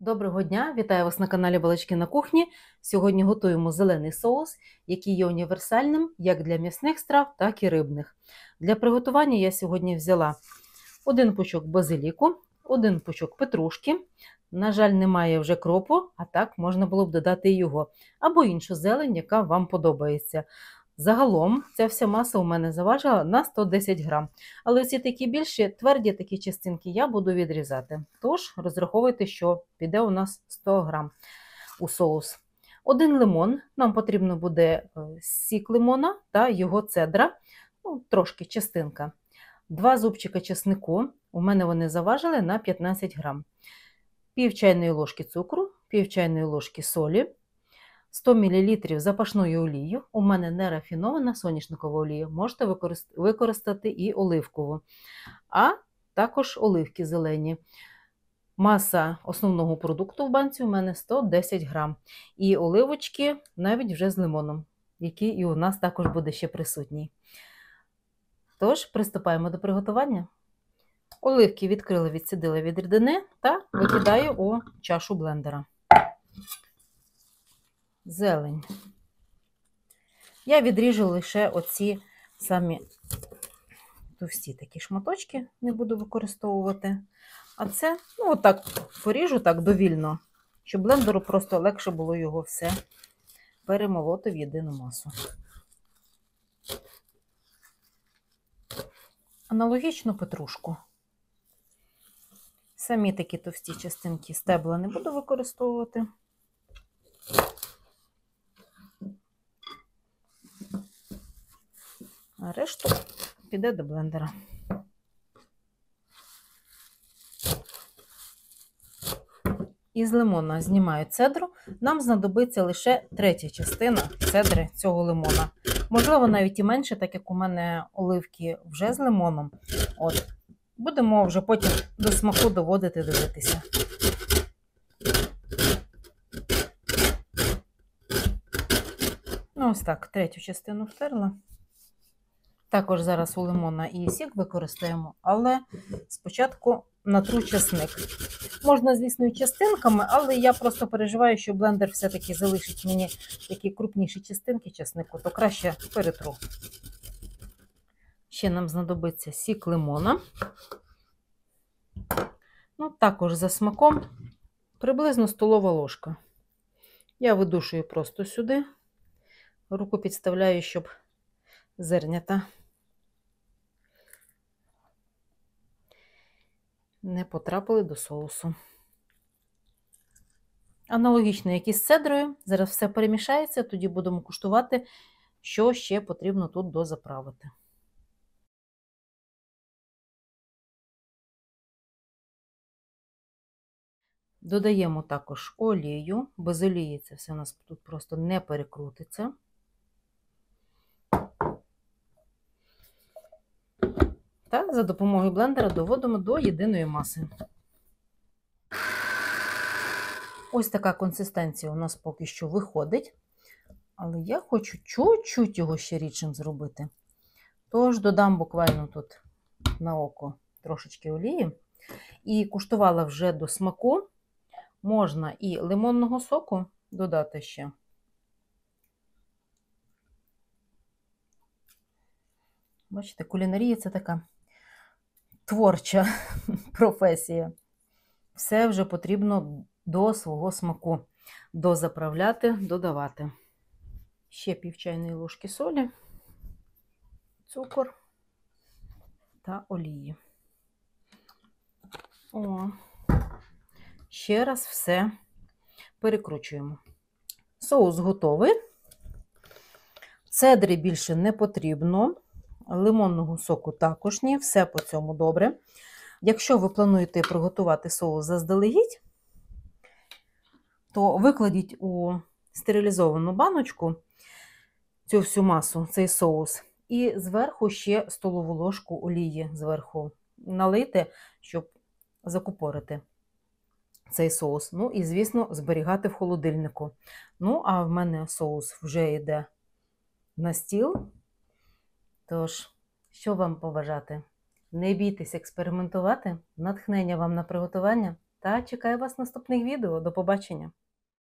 Доброго дня! Вітаю вас на каналі Балачки на кухні. Сьогодні готуємо зелений соус, який є універсальним як для м'ясних страв, так і рибних. Для приготування я сьогодні взяла один пучок базиліку, один пучок петрушки. На жаль, немає вже кропу, а так можна було б додати його, або іншу зелень, яка вам подобається. Загалом ця вся маса у мене заважила на 110 грам. Але ці такі більші, тверді такі частинки я буду відрізати. Тож розраховуйте, що піде у нас 100 грам у соус. Один лимон, нам потрібно буде е, сік лимона та його цедра, ну, трошки частинка. Два зубчика чеснику, у мене вони заважили на 15 грам. Пів чайної ложки цукру, пів чайної ложки солі, 100 мл запашної олії. У мене не рафінована соняшникова олія, можете використати і оливкову, а також оливки зелені. Маса основного продукту в банці у мене 110 грам. І оливочки навіть вже з лимоном, який і у нас також буде ще присутній. Тож, приступаємо до приготування. Оливки відкрила, відсидила від рідини та викидаю у чашу блендера зелень. Я відріжу лише оці самі товсті такі шматочки, не буду використовувати. А це, ну, отак поріжу так довільно, щоб блендеру просто легше було його все перемолоти в єдину масу. Аналогічно петрушку. Самі такі товсті частинки стебла не буду використовувати. А решту піде до блендера. Із лимона знімаю цедру. Нам знадобиться лише третя частина цедри цього лимона. Можливо, навіть і менше, так як у мене оливки вже з лимоном. От. Будемо вже потім до смаку доводити дивитися. Ну, ось так, третю частину втерла. Також зараз у лимона і сік використаємо, але спочатку натру часник. Можна, звісно, і частинками, але я просто переживаю, що блендер все-таки залишить мені такі крупніші частинки часнику, то краще перетру. Ще нам знадобиться сік лимона. Ну, Також за смаком приблизно столова ложка. Я видушую просто сюди, руку підставляю, щоб зернята не потрапили до соусу. Аналогічно, як і з цедрою. Зараз все перемішається, тоді будемо куштувати, що ще потрібно тут дозаправити. Додаємо також олію, без олії це все у нас тут просто не перекрутиться. Та за допомогою блендера доводимо до єдиної маси. Ось така консистенція у нас поки що виходить. Але я хочу чуть-чуть його ще рідшим зробити. Тож додам буквально тут на око трошечки олії. І куштувала вже до смаку. Можна і лимонного соку додати ще. Бачите, кулінарія це така творча професія. Все вже потрібно до свого смаку дозаправляти, додавати. Ще пів чайної ложки солі, цукор та олії. О, ще раз все перекручуємо. Соус готовий. Цедри більше не потрібно лимонного соку також ні, все по цьому добре. Якщо ви плануєте приготувати соус заздалегідь, то викладіть у стерилізовану баночку цю всю масу, цей соус, і зверху ще столову ложку олії зверху налийте, щоб закупорити цей соус. Ну і, звісно, зберігати в холодильнику. Ну, а в мене соус вже йде на стіл. Тож, що вам побажати? Не бійтесь експериментувати, натхнення вам на приготування та чекаю вас наступних відео. До побачення!